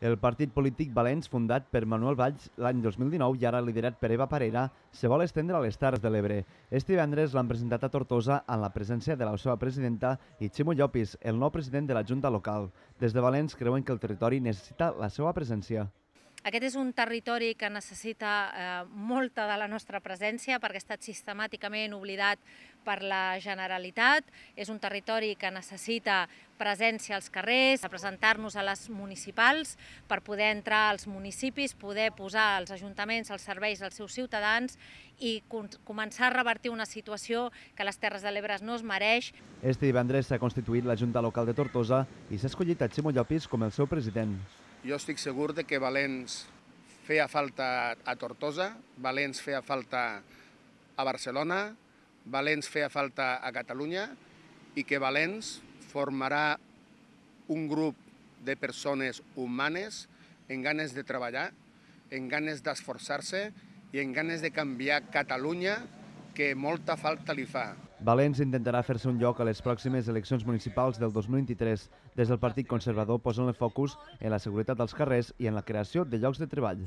El partit polític Valens, fundat per Manuel Valls l'any 2019 i ara liderat per Eva Parera, se vol estendre a les Terres de l'Ebre. Este divendres l'han presentat a Tortosa en la presència de la seva presidenta i Ximo Llopis, el nou president de la Junta Local. Des de Valens creuen que el territori necessita la seva presència. Aquest és un territori que necessita eh, molta de la nostra presència perquè ha estat sistemàticament oblidat per la Generalitat. És un territori que necessita presència als carrers, a presentar-nos a les municipals per poder entrar als municipis, poder posar als ajuntaments els serveis als seus ciutadans i començar a revertir una situació que les Terres de l'Ebre no es mereix. Este divendres s'ha constituït la Junta Local de Tortosa i s'ha escollit a Ximo Llopis com el seu president. Jo estic segur de que Valens feia falta a Tortosa, Valens feia falta a Barcelona, Valens feia falta a Catalunya i que Valens formarà un grup de persones humanes en ganes de treballar, en ganes d'esforçar-se i en ganes de canviar Catalunya que molta falta li fa. Valens intentarà fer-se un lloc a les pròximes eleccions municipals del 2023. Des del Partit Conservador posen el focus en la seguretat dels carrers i en la creació de llocs de treball.